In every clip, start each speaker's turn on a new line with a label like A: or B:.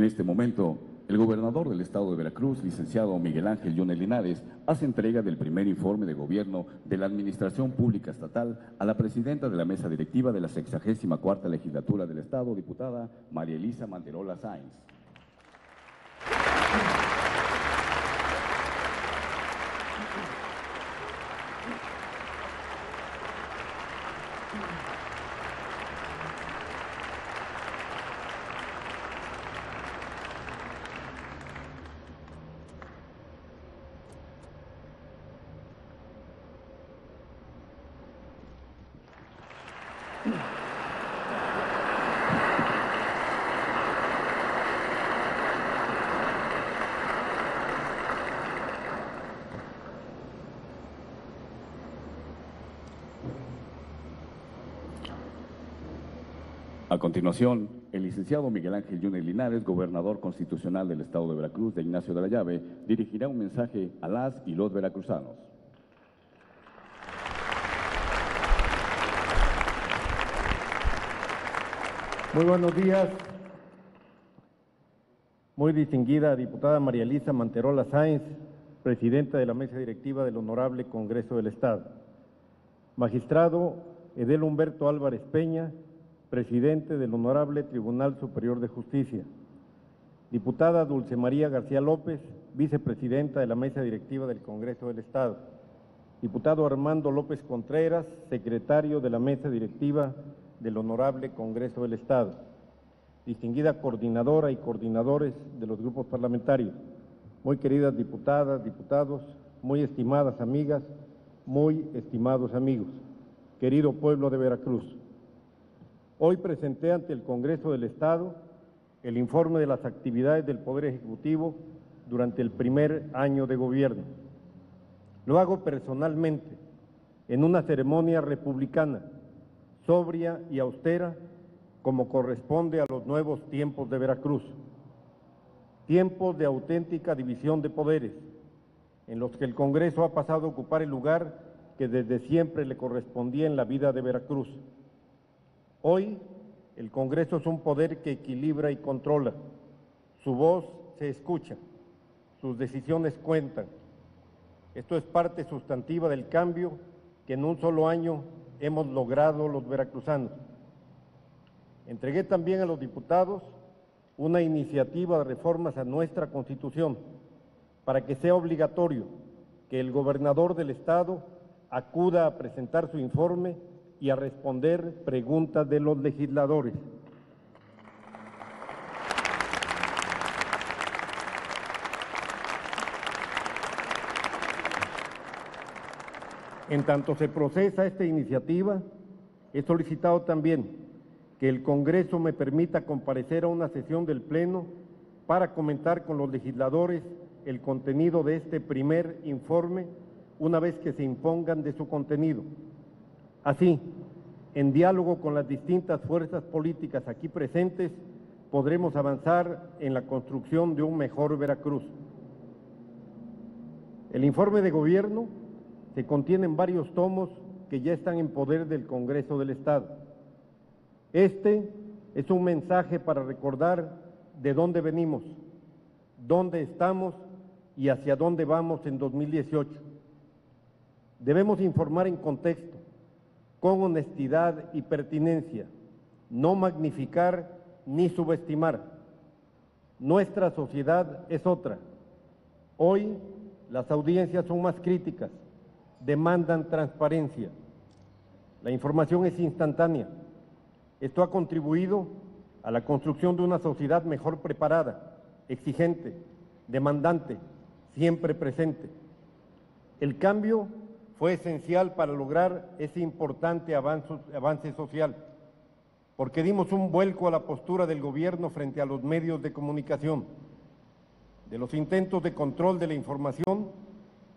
A: En este momento, el gobernador del estado de Veracruz, licenciado Miguel Ángel Yunes Linares, hace entrega del primer informe de gobierno de la Administración Pública Estatal a la presidenta de la mesa directiva de la 64 legislatura del estado, diputada María Elisa Manterola Sáenz. Continuación, el licenciado Miguel Ángel Yunes Linares, gobernador constitucional del Estado de Veracruz de Ignacio de la Llave, dirigirá un mensaje a las y los veracruzanos.
B: Muy buenos días. Muy distinguida diputada María Elisa Manterola Sáenz, presidenta de la mesa directiva del Honorable Congreso del Estado. Magistrado Edel Humberto Álvarez Peña, presidente del Honorable Tribunal Superior de Justicia. Diputada Dulce María García López, vicepresidenta de la mesa directiva del Congreso del Estado. Diputado Armando López Contreras, secretario de la mesa directiva del Honorable Congreso del Estado. Distinguida coordinadora y coordinadores de los grupos parlamentarios. Muy queridas diputadas, diputados, muy estimadas amigas, muy estimados amigos. Querido pueblo de Veracruz. Hoy presenté ante el Congreso del Estado el informe de las actividades del Poder Ejecutivo durante el primer año de gobierno. Lo hago personalmente, en una ceremonia republicana, sobria y austera, como corresponde a los nuevos tiempos de Veracruz. Tiempos de auténtica división de poderes, en los que el Congreso ha pasado a ocupar el lugar que desde siempre le correspondía en la vida de Veracruz Hoy el Congreso es un poder que equilibra y controla. Su voz se escucha, sus decisiones cuentan. Esto es parte sustantiva del cambio que en un solo año hemos logrado los veracruzanos. Entregué también a los diputados una iniciativa de reformas a nuestra Constitución para que sea obligatorio que el gobernador del Estado acuda a presentar su informe y a responder preguntas de los legisladores. En tanto se procesa esta iniciativa, he solicitado también que el Congreso me permita comparecer a una sesión del Pleno para comentar con los legisladores el contenido de este primer informe una vez que se impongan de su contenido. Así, en diálogo con las distintas fuerzas políticas aquí presentes, podremos avanzar en la construcción de un mejor Veracruz. El informe de gobierno se contiene en varios tomos que ya están en poder del Congreso del Estado. Este es un mensaje para recordar de dónde venimos, dónde estamos y hacia dónde vamos en 2018. Debemos informar en contexto, con honestidad y pertinencia, no magnificar ni subestimar. Nuestra sociedad es otra. Hoy las audiencias son más críticas, demandan transparencia. La información es instantánea. Esto ha contribuido a la construcción de una sociedad mejor preparada, exigente, demandante, siempre presente. El cambio fue esencial para lograr ese importante avance, social, porque dimos un vuelco a la postura del gobierno frente a los medios de comunicación. De los intentos de control de la información,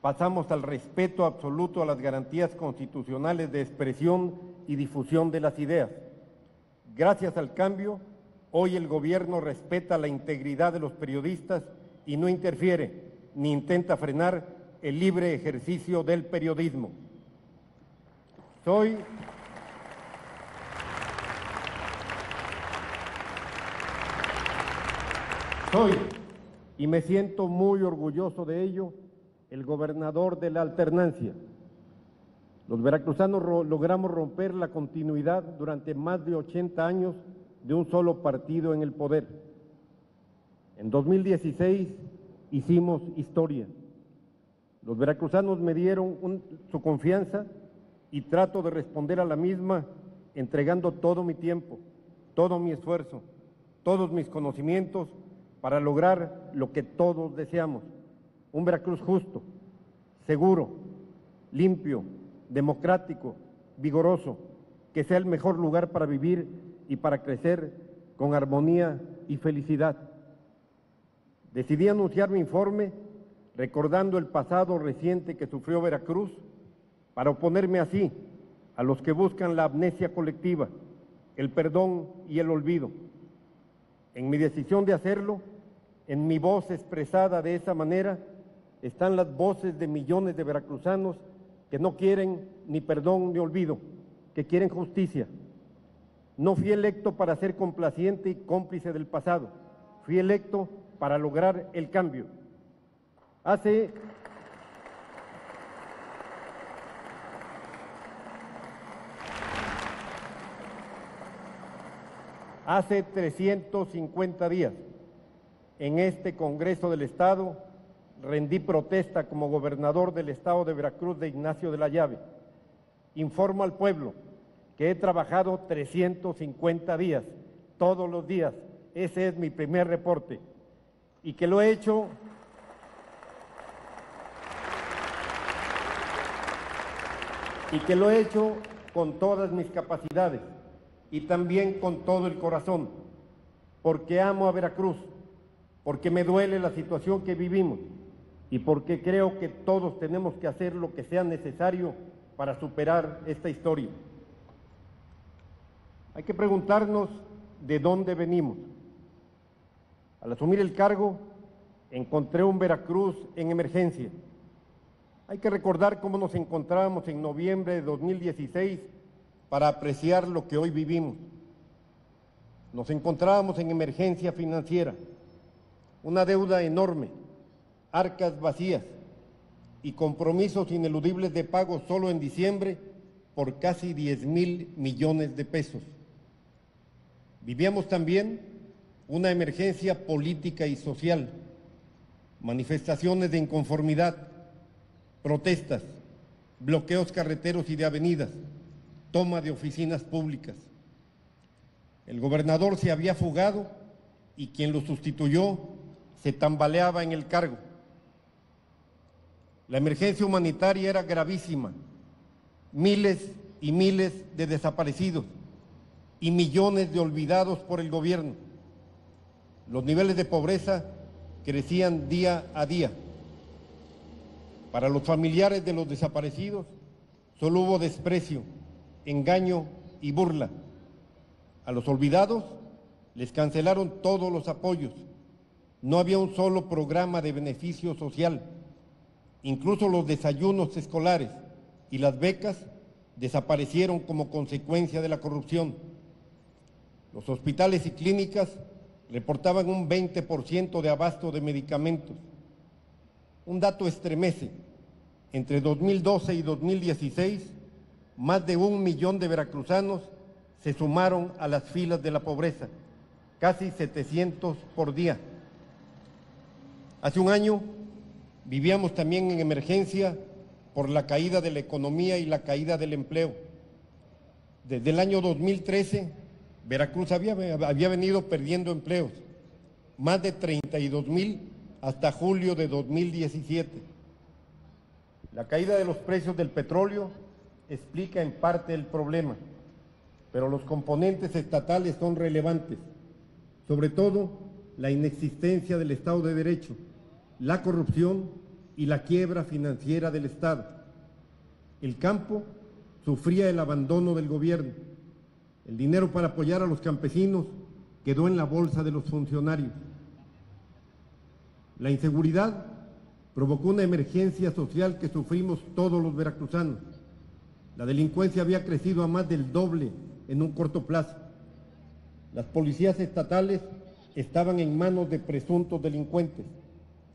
B: pasamos al respeto absoluto a las garantías constitucionales de expresión y difusión de las ideas. Gracias al cambio, hoy el gobierno respeta la integridad de los periodistas y no interfiere ni intenta frenar el libre ejercicio del periodismo. Soy Soy, y me siento muy orgulloso de ello, el gobernador de la alternancia. Los veracruzanos logramos romper la continuidad durante más de 80 años de un solo partido en el poder. En 2016 hicimos historia. Los veracruzanos me dieron su confianza y trato de responder a la misma entregando todo mi tiempo, todo mi esfuerzo, todos mis conocimientos para lograr lo que todos deseamos, un Veracruz justo, seguro, limpio, democrático, vigoroso, que sea el mejor lugar para vivir y para crecer con armonía y felicidad. Decidí anunciar mi informe recordando el pasado reciente que sufrió Veracruz para oponerme así a los que buscan la amnesia colectiva, el perdón y el olvido. En mi decisión de hacerlo, en mi voz expresada de esa manera, están las voces de millones de veracruzanos que no quieren ni perdón ni olvido, que quieren justicia. No fui electo para ser complaciente y cómplice del pasado, fui electo para lograr el cambio. Hace Hace 350 días, en este Congreso del Estado, rendí protesta como gobernador del Estado de Veracruz de Ignacio de la Llave. Informo al pueblo que he trabajado 350 días, todos los días. Ese es mi primer reporte. Y que lo he hecho y que lo he hecho con todas mis capacidades y también con todo el corazón, porque amo a Veracruz, porque me duele la situación que vivimos y porque creo que todos tenemos que hacer lo que sea necesario para superar esta historia. Hay que preguntarnos de dónde venimos. Al asumir el cargo, encontré un Veracruz en emergencia. Hay que recordar cómo nos encontrábamos en noviembre de 2016 para apreciar lo que hoy vivimos. Nos encontrábamos en emergencia financiera, una deuda enorme, arcas vacías y compromisos ineludibles de pago solo en diciembre por casi 10 mil millones de pesos. Vivíamos también una emergencia política y social, manifestaciones de inconformidad, protestas, bloqueos carreteros y de avenidas, toma de oficinas públicas. El gobernador se había fugado y quien lo sustituyó se tambaleaba en el cargo. La emergencia humanitaria era gravísima, miles y miles de desaparecidos y millones de olvidados por el gobierno. Los niveles de pobreza crecían día a día. Para los familiares de los desaparecidos solo hubo desprecio, engaño y burla. A los olvidados les cancelaron todos los apoyos. No había un solo programa de beneficio social. Incluso los desayunos escolares y las becas desaparecieron como consecuencia de la corrupción. Los hospitales y clínicas reportaban un 20% de abasto de medicamentos. Un dato estremece. Entre 2012 y 2016 más de un millón de veracruzanos se sumaron a las filas de la pobreza, casi 700 por día. Hace un año vivíamos también en emergencia por la caída de la economía y la caída del empleo. Desde el año 2013, Veracruz había, venido perdiendo empleos, más de 32 mil hasta julio de 2017. La caída de los precios del petróleo explica en parte el problema, pero los componentes estatales son relevantes, sobre todo la inexistencia del Estado de Derecho, la corrupción y la quiebra financiera del Estado. El campo sufría el abandono del gobierno. El dinero para apoyar a los campesinos quedó en la bolsa de los funcionarios. La inseguridad provocó una emergencia social que sufrimos todos los veracruzanos. La delincuencia había crecido a más del doble en un corto plazo. Las policías estatales estaban en manos de presuntos delincuentes,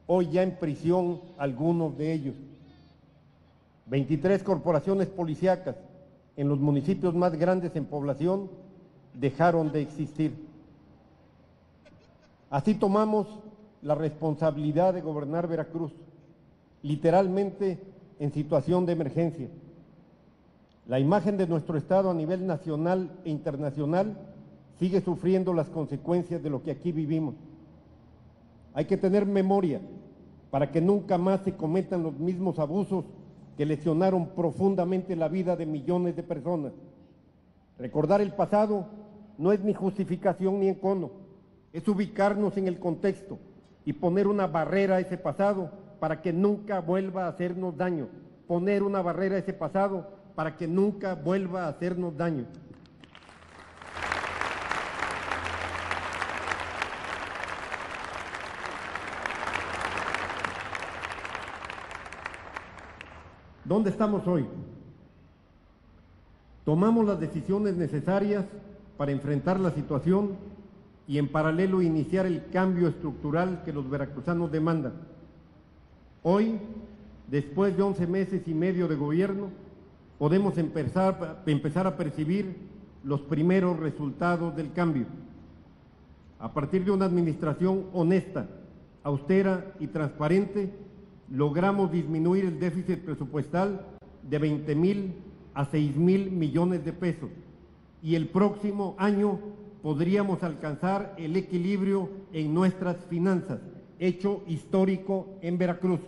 B: hoy ya en prisión algunos de ellos. 23 corporaciones policíacas en los municipios más grandes en población dejaron de existir. Así tomamos la responsabilidad de gobernar Veracruz, literalmente en situación de emergencia. La imagen de nuestro Estado a nivel nacional e internacional sigue sufriendo las consecuencias de lo que aquí vivimos. Hay que tener memoria para que nunca más se cometan los mismos abusos que lesionaron profundamente la vida de millones de personas. Recordar el pasado no es ni justificación ni encono, es ubicarnos en el contexto y poner una barrera a ese pasado para que nunca vuelva a hacernos daño, poner una barrera a ese pasado para que nunca vuelva a hacernos daño. ¿Dónde estamos hoy? Tomamos las decisiones necesarias para enfrentar la situación y en paralelo iniciar el cambio estructural que los veracruzanos demandan. Hoy, después de 11 meses y medio de gobierno, podemos empezar, empezar a percibir los primeros resultados del cambio. A partir de una administración honesta, austera y transparente, logramos disminuir el déficit presupuestal de 20 mil a 6 mil millones de pesos y el próximo año podríamos alcanzar el equilibrio en nuestras finanzas, hecho histórico en Veracruz.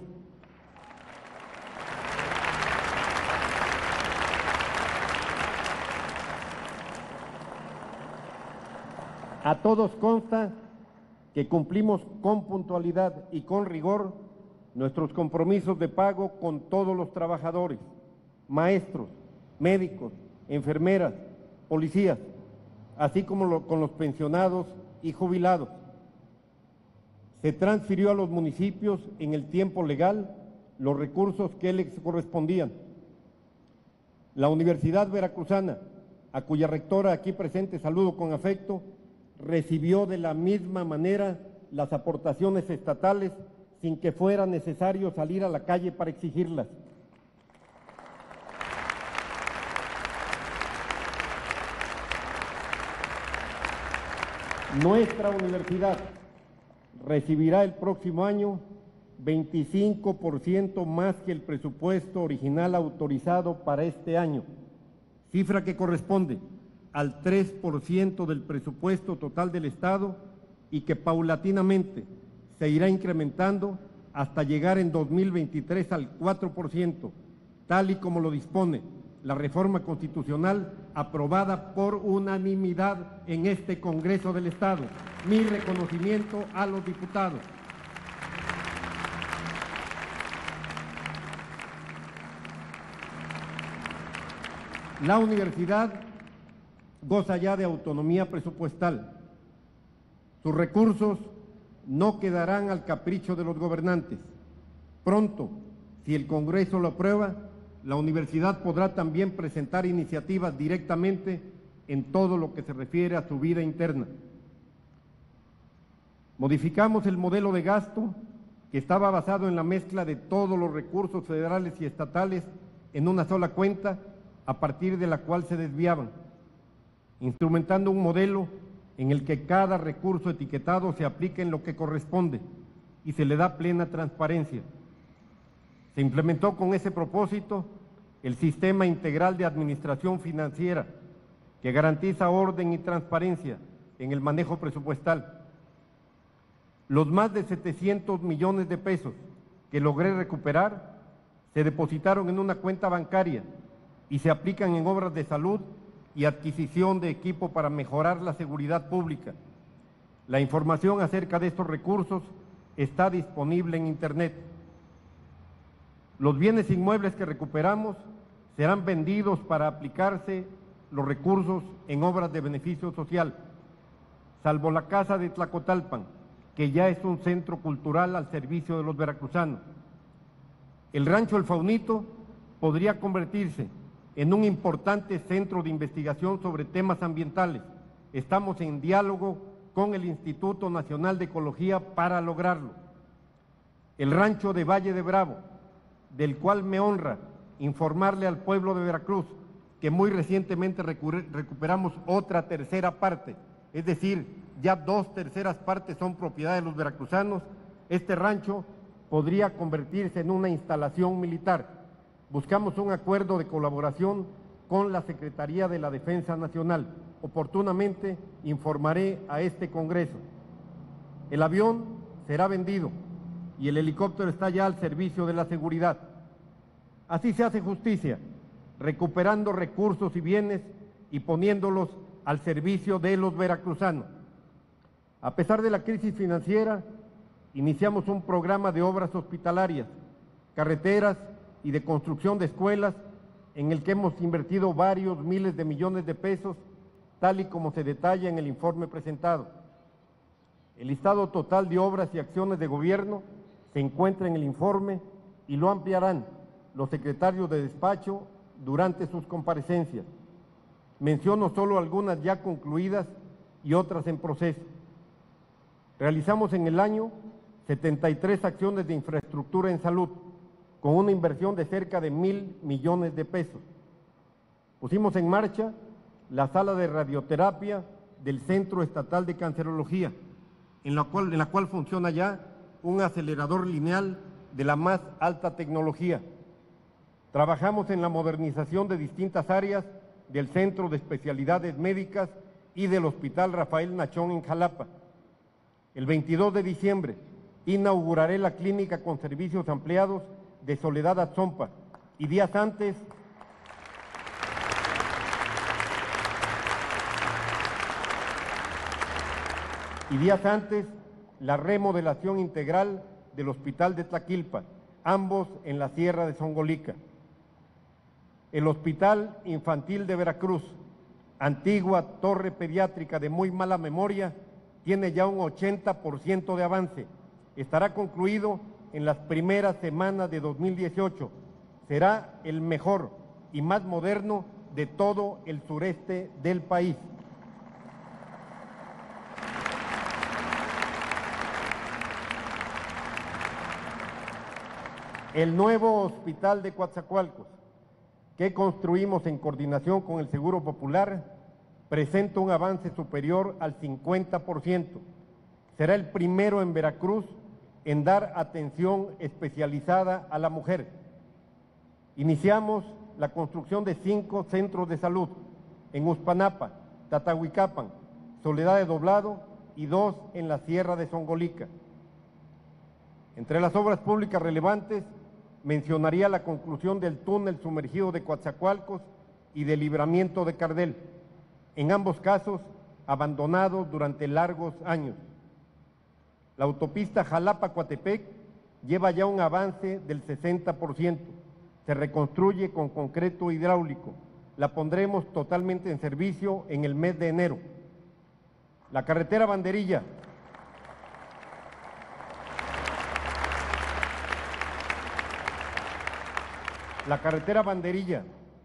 B: A todos consta que cumplimos con puntualidad y con rigor nuestros compromisos de pago con todos los trabajadores, maestros, médicos, enfermeras, policías, así como con los pensionados y jubilados. Se transfirió a los municipios en el tiempo legal los recursos que les correspondían. La Universidad Veracruzana, a cuya rectora aquí presente saludo con afecto, recibió de la misma manera las aportaciones estatales sin que fuera necesario salir a la calle para exigirlas. Nuestra universidad recibirá el próximo año 25% más que el presupuesto original autorizado para este año, cifra que corresponde al 3% del presupuesto total del Estado y que paulatinamente se irá incrementando hasta llegar en 2023 al 4%, tal y como lo dispone la reforma constitucional aprobada por unanimidad en este Congreso del Estado. Mi reconocimiento a los diputados. La universidad goza ya de autonomía presupuestal. Sus recursos no quedarán al capricho de los gobernantes. Pronto, si el Congreso lo aprueba, la universidad podrá también presentar iniciativas directamente en todo lo que se refiere a su vida interna. Modificamos el modelo de gasto que estaba basado en la mezcla de todos los recursos federales y estatales en una sola cuenta a partir de la cual se desviaban, instrumentando un modelo en el que cada recurso etiquetado se aplique en lo que corresponde y se le da plena transparencia. Se implementó con ese propósito el Sistema Integral de Administración Financiera, que garantiza orden y transparencia en el manejo presupuestal. Los más de 700 millones de pesos que logré recuperar se depositaron en una cuenta bancaria y se aplican en obras de salud y adquisición de equipo para mejorar la seguridad pública. La información acerca de estos recursos está disponible en Internet. Los bienes inmuebles que recuperamos serán vendidos para aplicarse los recursos en obras de beneficio social, salvo la Casa de Tlacotalpan, que ya es un centro cultural al servicio de los veracruzanos. El rancho El Faunito podría convertirse en un importante centro de investigación sobre temas ambientales. Estamos en diálogo con el Instituto Nacional de Ecología para lograrlo. El rancho de Valle de Bravo, del cual me honra informarle al pueblo de Veracruz que muy recientemente recuperamos otra tercera parte, es decir, ya dos terceras partes son propiedad de los veracruzanos, este rancho podría convertirse en una instalación militar. Buscamos un acuerdo de colaboración con la Secretaría de la Defensa Nacional. Oportunamente informaré a este Congreso. El avión será vendido y el helicóptero está ya al servicio de la seguridad. Así se hace justicia, recuperando recursos y bienes y poniéndolos al servicio de los veracruzanos. A pesar de la crisis financiera, iniciamos un programa de obras hospitalarias, carreteras y de construcción de escuelas en el que hemos invertido varios miles de millones de pesos, tal y como se detalla en el informe presentado. El listado total de obras y acciones de gobierno se encuentra en el informe y lo ampliarán los secretarios de despacho durante sus comparecencias. Menciono solo algunas ya concluidas y otras en proceso. Realizamos en el año 73 acciones de infraestructura en salud, con una inversión de cerca de mil millones de pesos. Pusimos en marcha la sala de radioterapia del Centro Estatal de Cancerología, en la cual, en la cual funciona ya un acelerador lineal de la más alta tecnología. Trabajamos en la modernización de distintas áreas del Centro de Especialidades Médicas y del Hospital Rafael Nachón en Jalapa. El 22 de diciembre inauguraré la clínica con servicios ampliados de Soledad Atzompa y días antes y días antes la remodelación integral del Hospital de Tlaquilpa, ambos en la Sierra de Songolica. El Hospital Infantil de Veracruz, antigua torre pediátrica de muy mala memoria, tiene ya un 80% de avance. Estará concluido en las primeras semanas de 2018. Será el mejor y más moderno de todo el sureste del país. El nuevo hospital de Coatzacoalcos, que construimos en coordinación con el Seguro Popular, presenta un avance superior al 50%. Será el primero en Veracruz en dar atención especializada a la mujer. Iniciamos la construcción de cinco centros de salud en Uspanapa, Tatahuicapan, Soledad de Doblado y dos en la Sierra de Songolica. Entre las obras públicas relevantes mencionaría la conclusión del túnel sumergido de Coatzacoalcos y del libramiento de Cardel, en ambos casos abandonados durante largos años. La autopista Jalapa-Coatepec lleva ya un avance del 60%. Se reconstruye con concreto hidráulico. La pondremos totalmente en servicio en el mes de enero. La carretera Banderilla. La carretera Banderilla,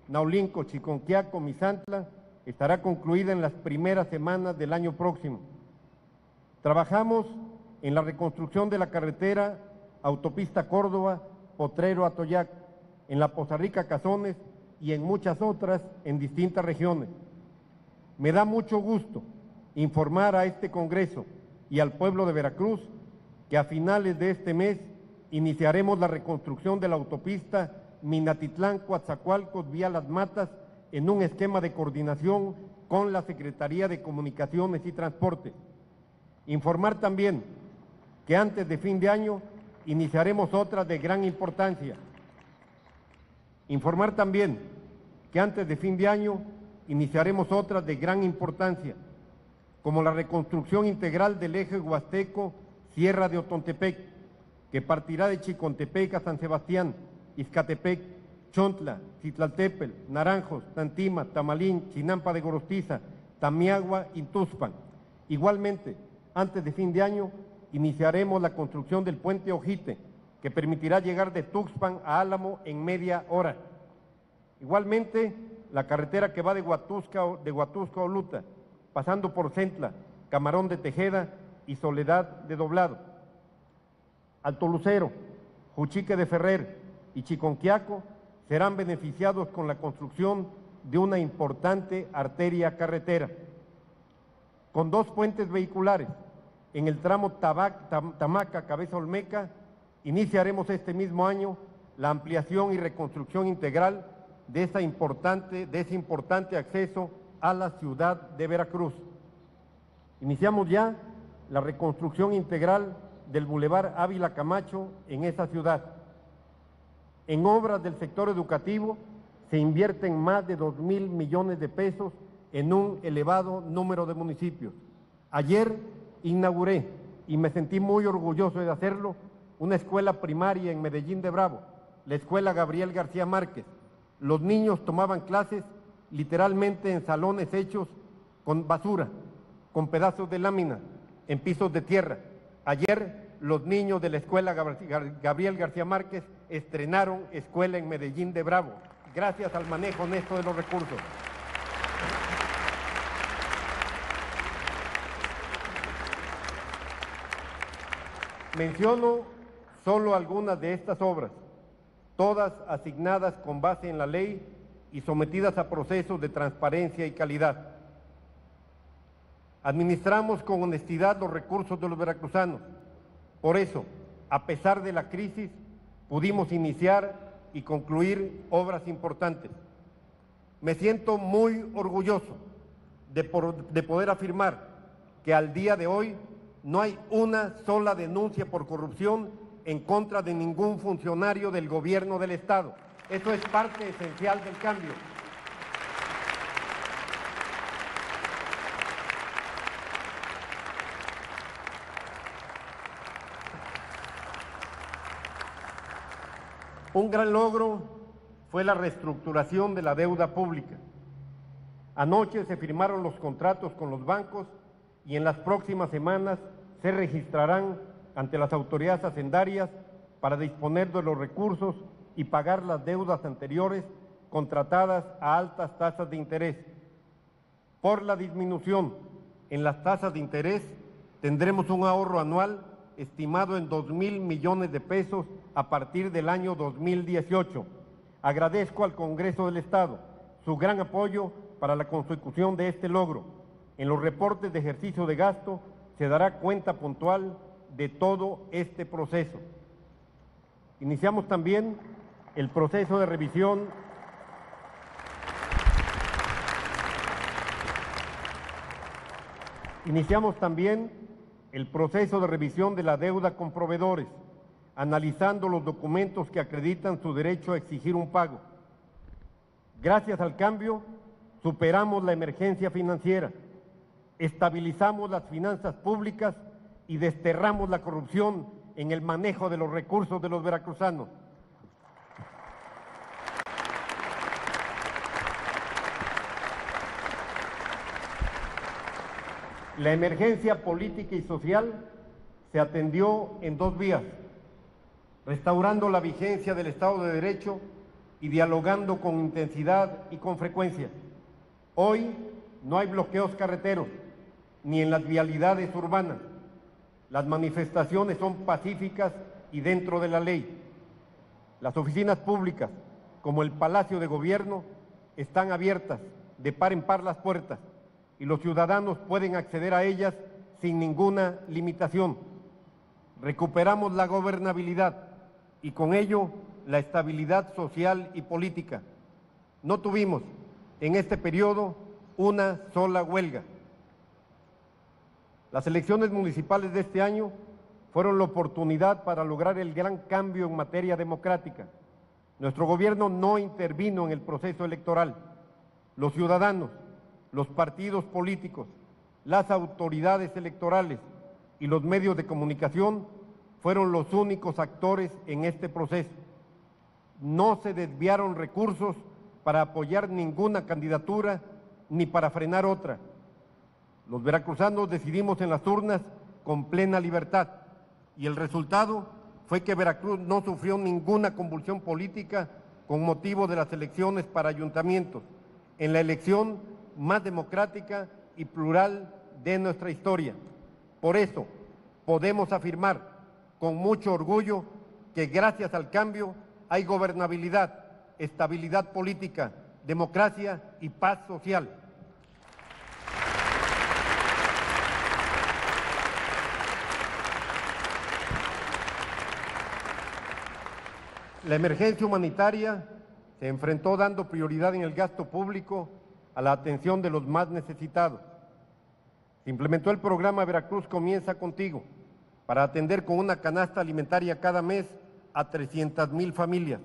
B: Naulinco, Chiconquiaco, Misantla, estará concluida en las primeras semanas del año próximo. Trabajamos en la reconstrucción de la carretera Autopista Córdoba, Potrero Atoyac, en la Poza Rica Cazones y en muchas otras en distintas regiones. Me da mucho gusto informar a este Congreso y al pueblo de Veracruz que a finales de este mes iniciaremos la reconstrucción de la autopista Minatitlán-Coatzacoalcos vía Las Matas en un esquema de coordinación con la Secretaría de Comunicaciones y Transporte. Informar también que antes de fin de año iniciaremos otras de gran importancia. Informar también que antes de fin de año iniciaremos otras de gran importancia, como la reconstrucción integral del eje Huasteco Sierra de Otontepec, que partirá de Chicontepec a San Sebastián, Izcatepec, Chontla, Citlaltepel, Naranjos, Tantima, Tamalín, Chinampa de Gorostiza, Tamiagua y Tuzpan. Igualmente, antes de fin de año iniciaremos la construcción del puente Ojite, que permitirá llegar de Tuxpan a Álamo en media hora. Igualmente, la carretera que va de Huatusca, de Huatusca a Oluta, pasando por Centla, Camarón de Tejeda y Soledad de Doblado. Alto Lucero, Juchique de Ferrer y Chiconquiaco serán beneficiados con la construcción de una importante arteria carretera, con dos puentes vehiculares. En el tramo Tamaca-Cabeza Olmeca iniciaremos este mismo año la ampliación y reconstrucción integral de, de ese importante acceso a la ciudad de Veracruz. Iniciamos ya la reconstrucción integral del Boulevard Ávila Camacho en esa ciudad. En obras del sector educativo se invierten más de dos mil millones de pesos en un elevado número de municipios. Ayer inauguré, y me sentí muy orgulloso de hacerlo, una escuela primaria en Medellín de Bravo, la escuela Gabriel García Márquez. Los niños tomaban clases literalmente en salones hechos con basura, con pedazos de lámina, en pisos de tierra. Ayer los niños de la escuela Gabriel García Márquez estrenaron escuela en Medellín de Bravo, gracias al manejo honesto de los recursos. Menciono solo algunas de estas obras, todas asignadas con base en la ley y sometidas a procesos de transparencia y calidad. Administramos con honestidad los recursos de los veracruzanos. Por eso, a pesar de la crisis, pudimos iniciar y concluir obras importantes. Me siento muy orgulloso de, de, poder afirmar que al día de hoy no hay una sola denuncia por corrupción en contra de ningún funcionario del gobierno del Estado. Eso es parte esencial del cambio. Un gran logro fue la reestructuración de la deuda pública. Anoche se firmaron los contratos con los bancos y en las próximas semanas se registrarán ante las autoridades hacendarias para disponer de los recursos y pagar las deudas anteriores contratadas a altas tasas de interés. Por la disminución en las tasas de interés tendremos un ahorro anual estimado en dos mil millones de pesos a partir del año 2018. Agradezco al Congreso del Estado su gran apoyo para la consecución de este logro. En los reportes de ejercicio de gasto se dará cuenta puntual de todo este proceso. Iniciamos también el proceso de revisión Iniciamos también el proceso de revisión de la deuda con proveedores, analizando los documentos que acreditan su derecho a exigir un pago. Gracias al cambio, superamos la emergencia financiera, estabilizamos las finanzas públicas y desterramos la corrupción en el manejo de los recursos de los veracruzanos. La emergencia política y social se atendió en dos vías, restaurando la vigencia del Estado de Derecho y dialogando con intensidad y con frecuencia. Hoy no hay bloqueos carreteros ni en las vialidades urbanas. Las manifestaciones son pacíficas y dentro de la ley. Las oficinas públicas, como el Palacio de Gobierno, están abiertas de par en par las puertas y los ciudadanos pueden acceder a ellas sin ninguna limitación. Recuperamos la gobernabilidad y con ello la estabilidad social y política. No tuvimos en este periodo una sola huelga. Las elecciones municipales de este año fueron la oportunidad para lograr el gran cambio en materia democrática. Nuestro gobierno no intervino en el proceso electoral. Los ciudadanos los partidos políticos, las autoridades electorales y los medios de comunicación fueron los únicos actores en este proceso. No se desviaron recursos para apoyar ninguna candidatura ni para frenar otra. Los veracruzanos decidimos en las urnas con plena libertad y el resultado fue que Veracruz no sufrió ninguna convulsión política con motivo de las elecciones para ayuntamientos. En la elección más democrática y plural de nuestra historia. Por eso podemos afirmar con mucho orgullo que gracias al cambio hay gobernabilidad, estabilidad política, democracia y paz social. La emergencia humanitaria se enfrentó dando prioridad en el gasto público a la atención de los más necesitados. Se implementó el programa Veracruz Comienza Contigo para atender con una canasta alimentaria cada mes a 300 mil familias.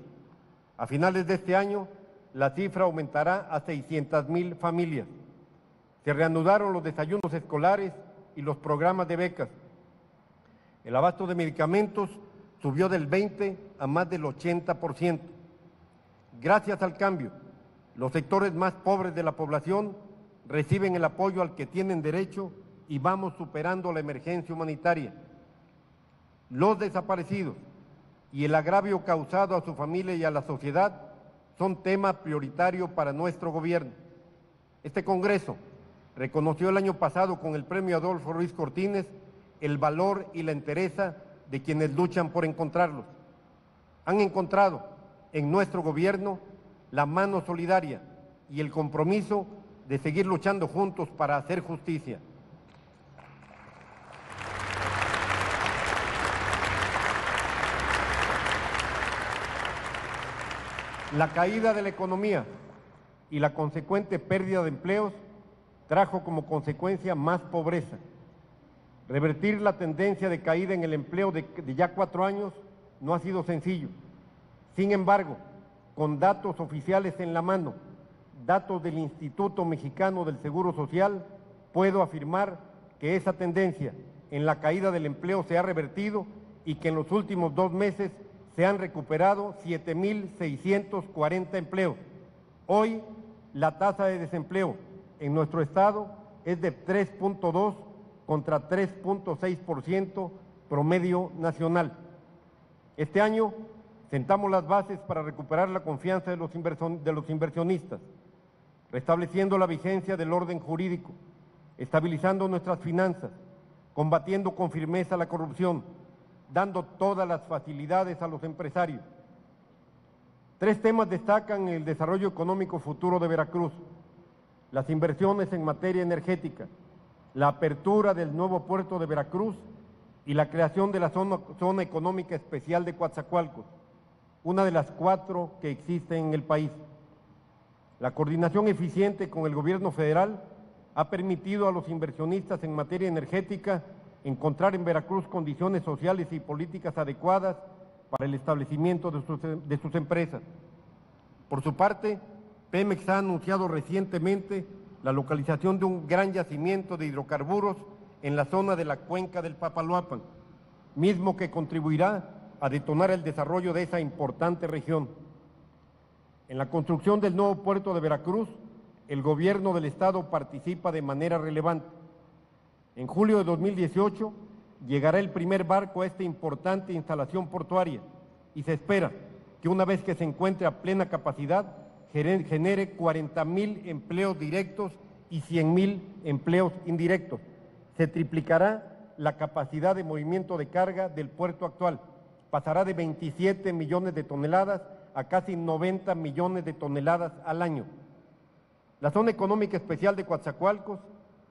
B: A finales de este año, la cifra aumentará a 600 mil familias. Se reanudaron los desayunos escolares y los programas de becas. El abasto de medicamentos subió del 20 a más del 80%. Gracias al cambio, los sectores más pobres de la población reciben el apoyo al que tienen derecho y vamos superando la emergencia humanitaria. Los desaparecidos y el agravio causado a su familia y a la sociedad son tema prioritario para nuestro gobierno. Este Congreso reconoció el año pasado con el premio Adolfo Ruiz Cortines el valor y la entereza de quienes luchan por encontrarlos. Han encontrado en nuestro gobierno la mano solidaria y el compromiso de seguir luchando juntos para hacer justicia. La caída de la economía y la consecuente pérdida de empleos trajo como consecuencia más pobreza. Revertir la tendencia de caída en el empleo de, ya cuatro años no ha sido sencillo. Sin embargo, con datos oficiales en la mano, datos del Instituto Mexicano del Seguro Social, puedo afirmar que esa tendencia en la caída del empleo se ha revertido y que en los últimos dos meses se han recuperado 7.640 empleos. Hoy la tasa de desempleo en nuestro estado es de 3.2 contra 3.6% promedio nacional. Este año sentamos las bases para recuperar la confianza de los, inversionistas, restableciendo la vigencia del orden jurídico, estabilizando nuestras finanzas, combatiendo con firmeza la corrupción, dando todas las facilidades a los empresarios. Tres temas destacan el desarrollo económico futuro de Veracruz. Las inversiones en materia energética, la apertura del nuevo puerto de Veracruz y la creación de la zona, económica especial de Coatzacoalcos, una de las cuatro que existen en el país. La coordinación eficiente con el gobierno federal ha permitido a los inversionistas en materia energética encontrar en Veracruz condiciones sociales y políticas adecuadas para el establecimiento de sus, empresas. Por su parte, Pemex ha anunciado recientemente la localización de un gran yacimiento de hidrocarburos en la zona de la cuenca del Papaloapan, mismo que contribuirá a detonar el desarrollo de esa importante región. En la construcción del nuevo puerto de Veracruz, el gobierno del Estado participa de manera relevante. En julio de 2018 llegará el primer barco a esta importante instalación portuaria y se espera que una vez que se encuentre a plena capacidad genere 40 mil empleos directos y 100 mil empleos indirectos. Se triplicará la capacidad de movimiento de carga del puerto actual. Pasará de 27 millones de toneladas a casi 90 millones de toneladas al año. La zona económica especial de Coatzacoalcos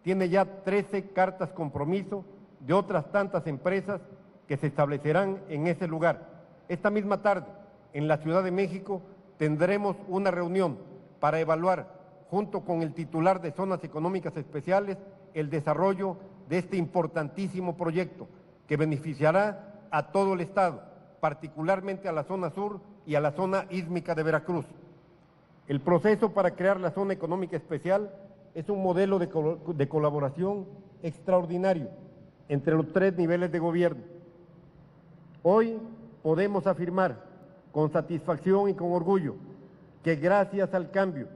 B: tiene ya 13 cartas compromiso de otras tantas empresas que se establecerán en ese lugar. Esta misma tarde, en la Ciudad de México, tendremos una reunión para evaluar, junto con el titular de Zonas Económicas Especiales, el desarrollo de este importantísimo proyecto que beneficiará a todo el Estado, particularmente a la zona sur y a la zona ísmica de Veracruz. El proceso para crear la zona económica especial es un modelo de, de colaboración extraordinario entre los tres niveles de gobierno. Hoy podemos afirmar con satisfacción y con orgullo que gracias al cambio,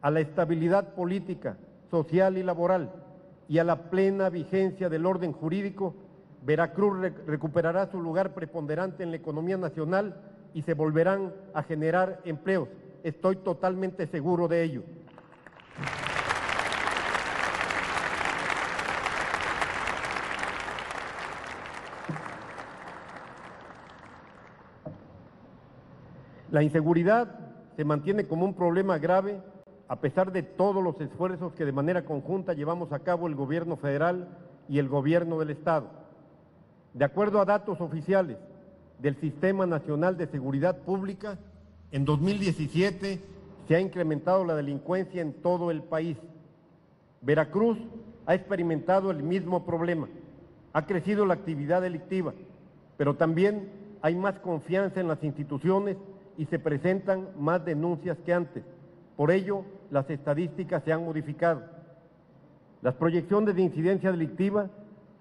B: a la estabilidad política, social y laboral y a la plena vigencia del orden jurídico, Veracruz recuperará su lugar preponderante en la economía nacional y se volverán a generar empleos. Estoy totalmente seguro de ello. La inseguridad se mantiene como un problema grave a pesar de todos los esfuerzos que de manera conjunta llevamos a cabo el gobierno federal y el gobierno del Estado. De acuerdo a datos oficiales del Sistema Nacional de Seguridad Pública, en 2017 se ha incrementado la delincuencia en todo el país. Veracruz ha experimentado el mismo problema. Ha crecido la actividad delictiva, pero también hay más confianza en las instituciones y se presentan más denuncias que antes. Por ello, las estadísticas se han modificado. Las proyecciones de incidencia delictiva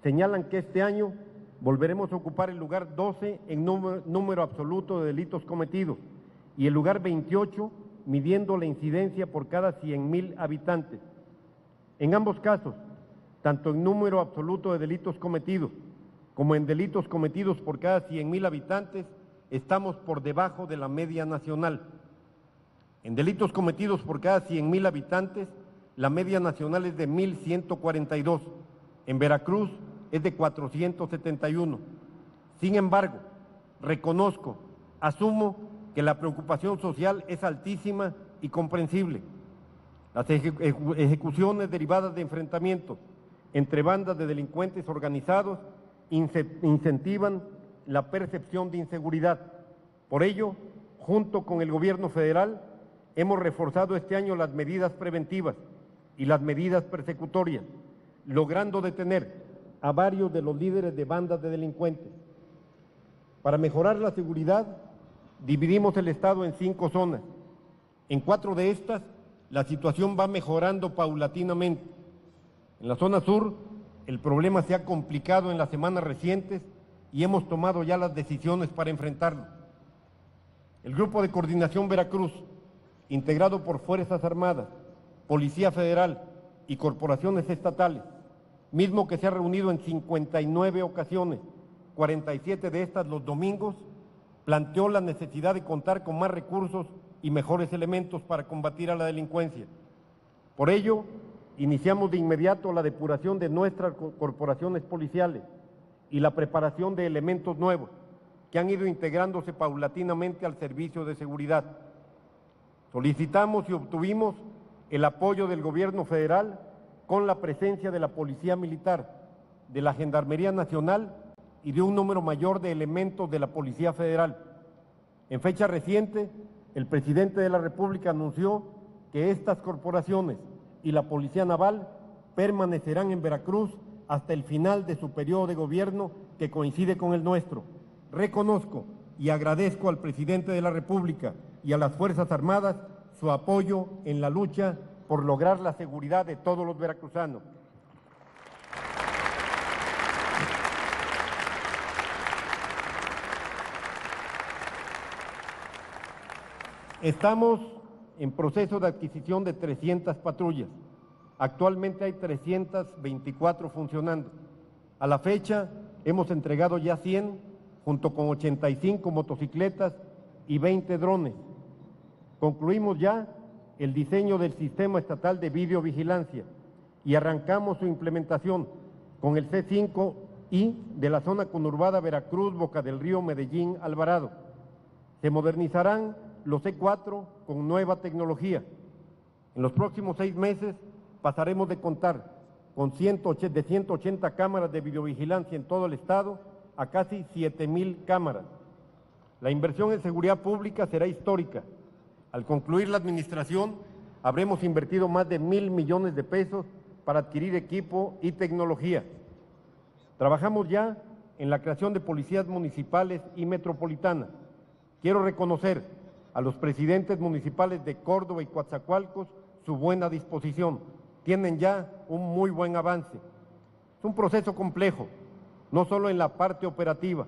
B: señalan que este año volveremos a ocupar el lugar 12 en número, absoluto de delitos cometidos y el lugar 28 midiendo la incidencia por cada 100.000 habitantes. En ambos casos, tanto en número absoluto de delitos cometidos como en delitos cometidos por cada 100.000 habitantes, estamos por debajo de la media nacional. En delitos cometidos por cada 100.000 habitantes, la media nacional es de 1.142. En Veracruz es de 471. Sin embargo, reconozco, asumo que la preocupación social es altísima y comprensible. Las ejecuciones derivadas de enfrentamientos entre bandas de delincuentes organizados incentivan la percepción de inseguridad. Por ello, junto con el gobierno federal, hemos reforzado este año las medidas preventivas y las medidas persecutorias, logrando detener a varios de los líderes de bandas de delincuentes. Para mejorar la seguridad, dividimos el Estado en cinco zonas. En cuatro de estas, la situación va mejorando paulatinamente. En la zona sur, el problema se ha complicado en las semanas recientes y hemos tomado ya las decisiones para enfrentarlo. El Grupo de Coordinación Veracruz, integrado por Fuerzas Armadas, Policía Federal y corporaciones estatales, mismo que se ha reunido en 59 ocasiones, 47 de estas los domingos, planteó la necesidad de contar con más recursos y mejores elementos para combatir a la delincuencia. Por ello, iniciamos de inmediato la depuración de nuestras corporaciones policiales, y la preparación de elementos nuevos que han ido integrándose paulatinamente al servicio de seguridad. Solicitamos y obtuvimos el apoyo del gobierno federal con la presencia de la Policía Militar, de la Gendarmería Nacional y de un número mayor de elementos de la Policía Federal. En fecha reciente, el presidente de la República anunció que estas corporaciones y la Policía Naval permanecerán en Veracruz hasta el final de su periodo de gobierno que coincide con el nuestro. Reconozco y agradezco al presidente de la República y a las Fuerzas Armadas su apoyo en la lucha por lograr la seguridad de todos los veracruzanos. Estamos en proceso de adquisición de 300 patrullas. Actualmente hay 324 funcionando. A la fecha hemos entregado ya 100 junto con 85 motocicletas y 20 drones. Concluimos ya el diseño del sistema estatal de videovigilancia y arrancamos su implementación con el C5 y de la zona conurbada Veracruz, Boca del Río, Medellín, Alvarado. Se modernizarán los C4 con nueva tecnología. En los próximos seis meses pasaremos de contar con de 180 cámaras de videovigilancia en todo el estado a casi 7 mil cámaras. La inversión en seguridad pública será histórica. Al concluir la administración, habremos invertido más de mil millones de pesos para adquirir equipo y tecnología. Trabajamos ya en la creación de policías municipales y metropolitanas. Quiero reconocer a los presidentes municipales de Córdoba y Coatzacoalcos su buena disposición tienen ya un muy buen avance. Es un proceso complejo, no solo en la parte operativa,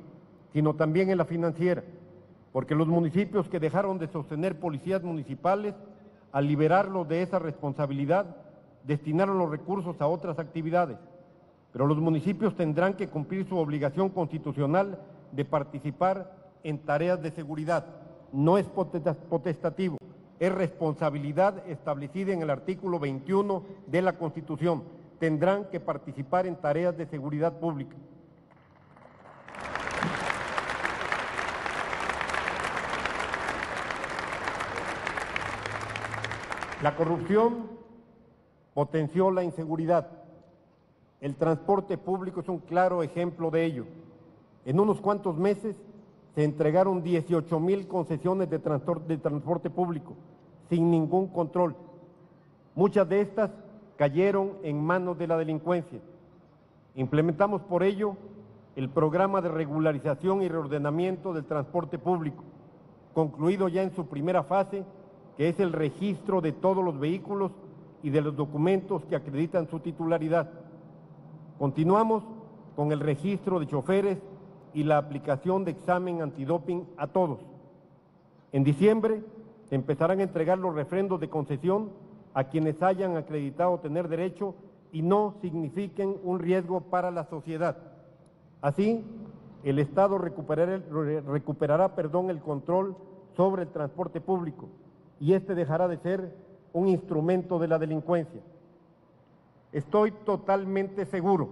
B: sino también en la financiera, porque los municipios que dejaron de sostener policías municipales, al liberarlos de esa responsabilidad, destinaron los recursos a otras actividades. Pero los municipios tendrán que cumplir su obligación constitucional de participar en tareas de seguridad. No es potestativo es responsabilidad establecida en el artículo 21 de la Constitución. Tendrán que participar en tareas de seguridad pública. La corrupción potenció la inseguridad. El transporte público es un claro ejemplo de ello. En unos cuantos meses se entregaron 18 mil concesiones de transporte, público sin ningún control. Muchas de estas cayeron en manos de la delincuencia. Implementamos por ello el programa de regularización y reordenamiento del transporte público, concluido ya en su primera fase, que es el registro de todos los vehículos y de los documentos que acreditan su titularidad. Continuamos con el registro de choferes y la aplicación de examen antidoping a todos. En diciembre empezarán a entregar los refrendos de concesión a quienes hayan acreditado tener derecho y no signifiquen un riesgo para la sociedad. Así, el Estado recuperará, recuperará perdón, el control sobre el transporte público y este dejará de ser un instrumento de la delincuencia. Estoy totalmente seguro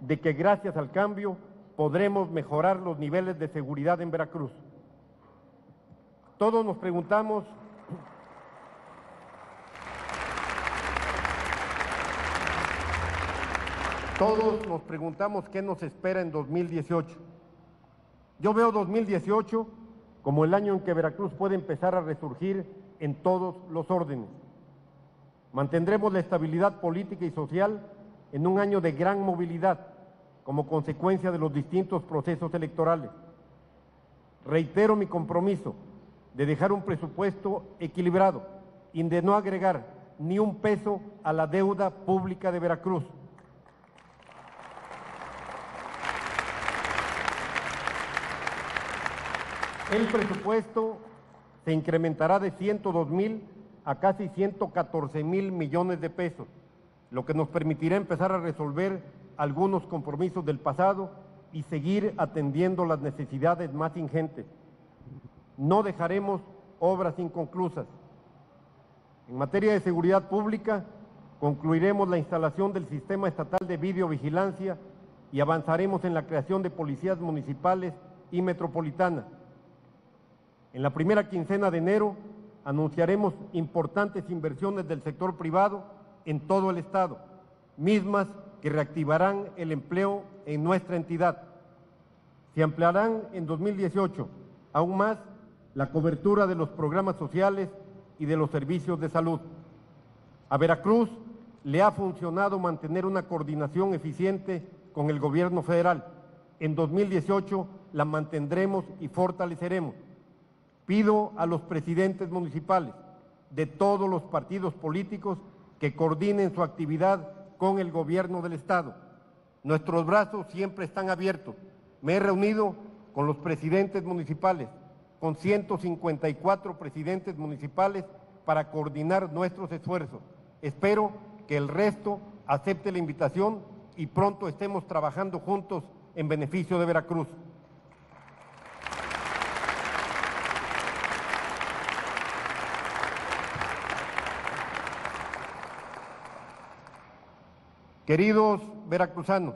B: de que gracias al cambio podremos mejorar los niveles de seguridad en Veracruz. Todos nos preguntamos Todos nos preguntamos qué nos espera en 2018. Yo veo 2018 como el año en que Veracruz puede empezar a resurgir en todos los órdenes. Mantendremos la estabilidad política y social en un año de gran movilidad como consecuencia de los distintos procesos electorales. Reitero mi compromiso de dejar un presupuesto equilibrado y de no agregar ni un peso a la deuda pública de Veracruz. El presupuesto se incrementará de 102 mil a casi 114 mil millones de pesos, lo que nos permitirá empezar a resolver algunos compromisos del pasado y seguir atendiendo las necesidades más ingentes. No dejaremos obras inconclusas. En materia de seguridad pública, concluiremos la instalación del sistema estatal de videovigilancia y avanzaremos en la creación de policías municipales y metropolitanas. En la primera quincena de enero anunciaremos importantes inversiones del sector privado en todo el Estado, mismas que reactivarán el empleo en nuestra entidad. Se ampliarán en 2018 aún más la cobertura de los programas sociales y de los servicios de salud. A Veracruz le ha funcionado mantener una coordinación eficiente con el gobierno federal. En 2018 la mantendremos y fortaleceremos. Pido a los presidentes municipales de todos los partidos políticos que coordinen su actividad con el gobierno del Estado. Nuestros brazos siempre están abiertos. Me he reunido con los presidentes municipales, con 154 presidentes municipales para coordinar nuestros esfuerzos. Espero que el resto acepte la invitación y pronto estemos trabajando juntos en beneficio de Veracruz. Queridos veracruzanos,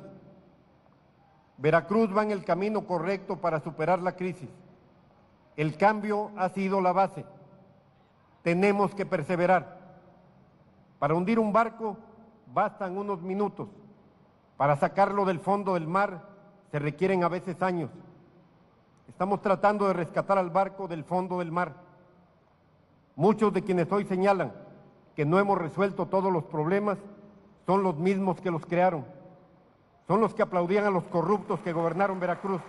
B: Veracruz va en el camino correcto para superar la crisis. El cambio ha sido la base. Tenemos que perseverar. Para hundir un barco bastan unos minutos. Para sacarlo del fondo del mar se requieren a veces años. Estamos tratando de rescatar al barco del fondo del mar. Muchos de quienes hoy señalan que no hemos resuelto todos los problemas son los mismos que los crearon. Son los que aplaudían a los corruptos que gobernaron Veracruz.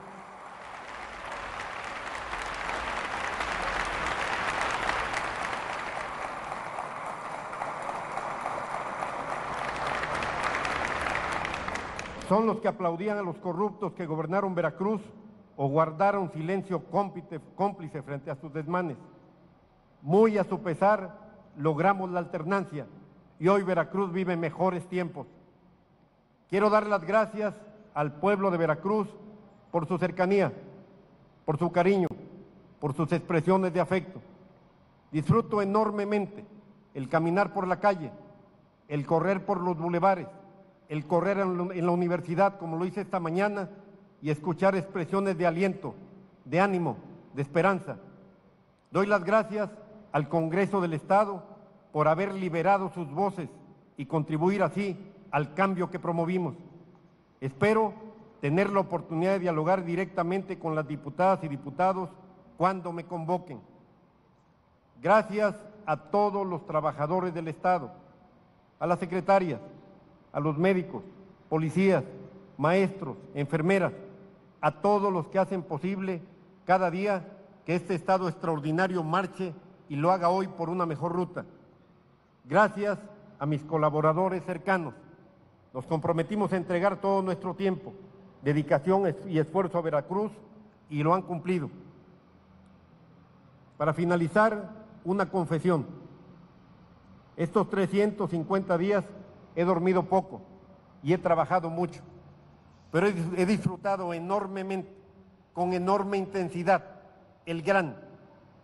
B: Son los que aplaudían a los corruptos que gobernaron Veracruz o guardaron silencio cómplice frente a sus desmanes. Muy a su pesar, logramos la alternancia y hoy Veracruz vive mejores tiempos. Quiero dar las gracias al pueblo de Veracruz por su cercanía, por su cariño, por sus expresiones de afecto. Disfruto enormemente el caminar por la calle, el correr por los bulevares, el correr en la universidad como lo hice esta mañana y escuchar expresiones de aliento, de ánimo, de esperanza. Doy las gracias al Congreso del Estado por haber liberado sus voces y contribuir así al cambio que promovimos. Espero tener la oportunidad de dialogar directamente con las diputadas y diputados cuando me convoquen. Gracias a todos los trabajadores del Estado, a las secretarias, a los médicos, policías, maestros, enfermeras, a todos los que hacen posible cada día que este Estado extraordinario marche y lo haga hoy por una mejor ruta. Gracias a mis colaboradores cercanos. Nos comprometimos a entregar todo nuestro tiempo, dedicación y esfuerzo a Veracruz y lo han cumplido. Para finalizar, una confesión. Estos 350 días he dormido poco y he trabajado mucho, pero he disfrutado enormemente, con enorme intensidad, el gran,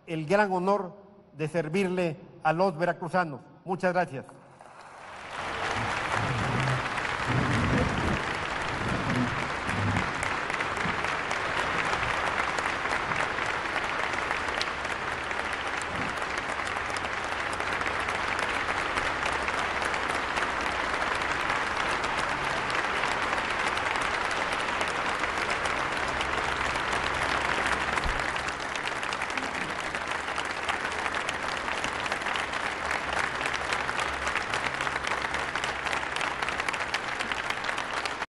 B: el gran honor de servirle a los veracruzanos. Muchas gracias.